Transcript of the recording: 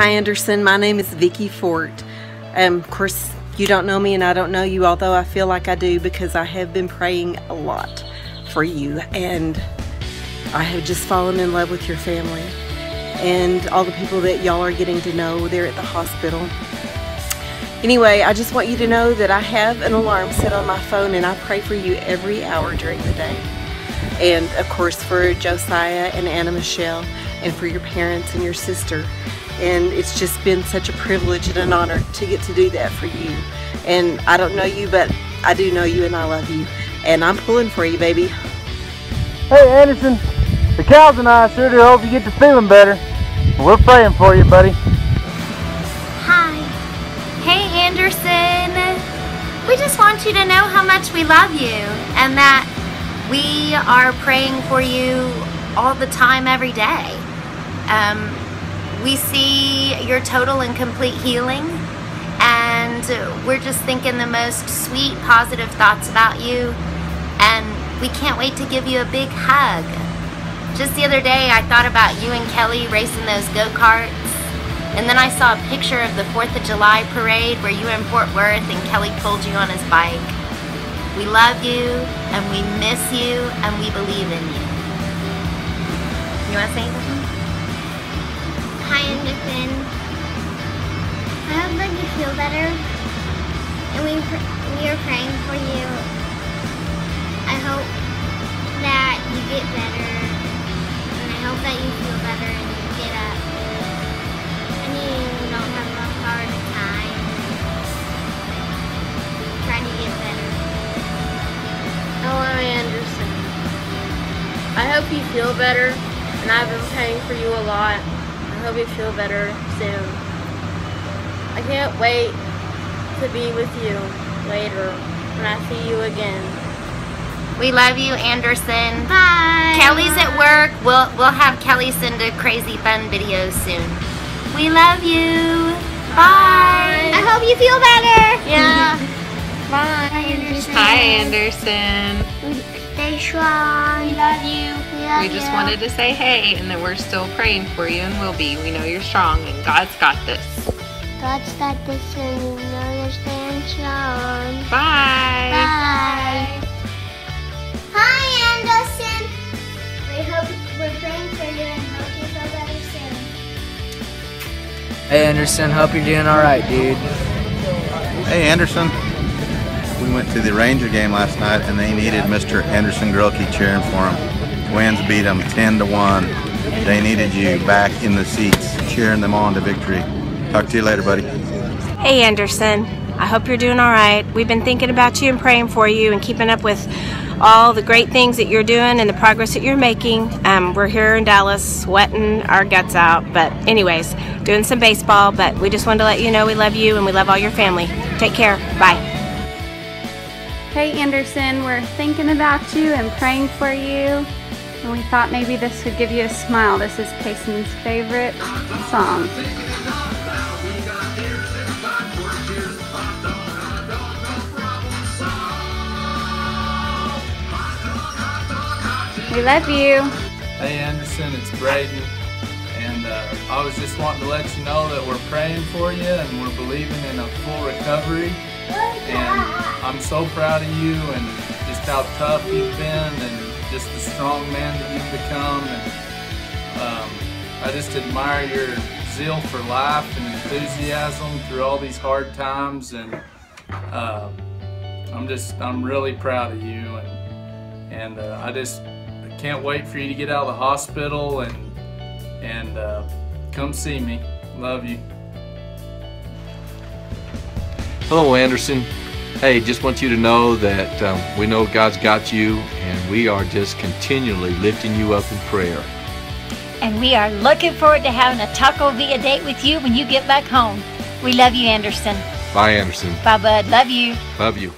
Hi Anderson, my name is Vicki Fort. Um, of course, you don't know me and I don't know you, although I feel like I do because I have been praying a lot for you and I have just fallen in love with your family and all the people that y'all are getting to know there at the hospital. Anyway, I just want you to know that I have an alarm set on my phone and I pray for you every hour during the day. And of course for Josiah and Anna Michelle and for your parents and your sister. And it's just been such a privilege and an honor to get to do that for you. And I don't know you, but I do know you and I love you. And I'm pulling for you, baby. Hey, Anderson. The cows and I sure do hope you get to feeling better. We're praying for you, buddy. Hi. Hey, Anderson. We just want you to know how much we love you and that we are praying for you all the time, every day. Um, we see your total and complete healing, and we're just thinking the most sweet, positive thoughts about you, and we can't wait to give you a big hug. Just the other day, I thought about you and Kelly racing those go-karts. And then I saw a picture of the 4th of July parade where you were in Fort Worth and Kelly pulled you on his bike. We love you, and we miss you, and we believe in you. You want to say anything? Anderson. I hope that you feel better. And we, we are praying for you. I hope that you get better. And I hope that you feel better and you get up. And you don't have a hard time. Try to get better. Oh, Hello, Anderson. I hope you feel better, and I've been praying for you a lot. I hope you feel better soon. I can't wait to be with you later when I see you again. We love you, Anderson. Bye. Kelly's at work. We'll we'll have Kelly send a crazy fun video soon. We love you. Bye. I hope you feel better. Yeah. Bye, Anderson. Hi, Anderson. Stay strong. We love you. We love We just you. wanted to say hey and that we're still praying for you and will be. We know you're strong and God's got this. God's got this and you know you're staying strong. Bye. Bye. Hi, Anderson. We hope we're praying for you and hope you feel better soon. Hey Anderson, hope you're doing alright, dude. Hey Anderson, we went to the Ranger game last night and they needed Mr. Anderson Gruhlkey cheering for them. Twins beat them 10 to 1. They needed you back in the seats cheering them on to victory. Talk to you later, buddy. Hey Anderson, I hope you're doing all right. We've been thinking about you and praying for you and keeping up with all the great things that you're doing and the progress that you're making. Um, we're here in Dallas sweating our guts out, but anyways, doing some baseball. But we just wanted to let you know we love you and we love all your family. Take care. Bye. Hey Anderson, we're thinking about you and praying for you. And we thought maybe this would give you a smile. This is Payson's favorite song. We love you. Hey Anderson, it's Braden, and uh, I was just wanting to let you know that we're praying for you and we're believing in a full recovery. And I'm so proud of you and just how tough you've been and just the strong man that you've become. And um, I just admire your zeal for life and enthusiasm through all these hard times. And uh, I'm just, I'm really proud of you. And, and uh, I just can't wait for you to get out of the hospital and and uh, come see me. Love you. Hello, Anderson. Hey, just want you to know that um, we know God's got you, and we are just continually lifting you up in prayer. And we are looking forward to having a Taco Villa date with you when you get back home. We love you, Anderson. Bye, Anderson. Bye, bud. Love you. Love you.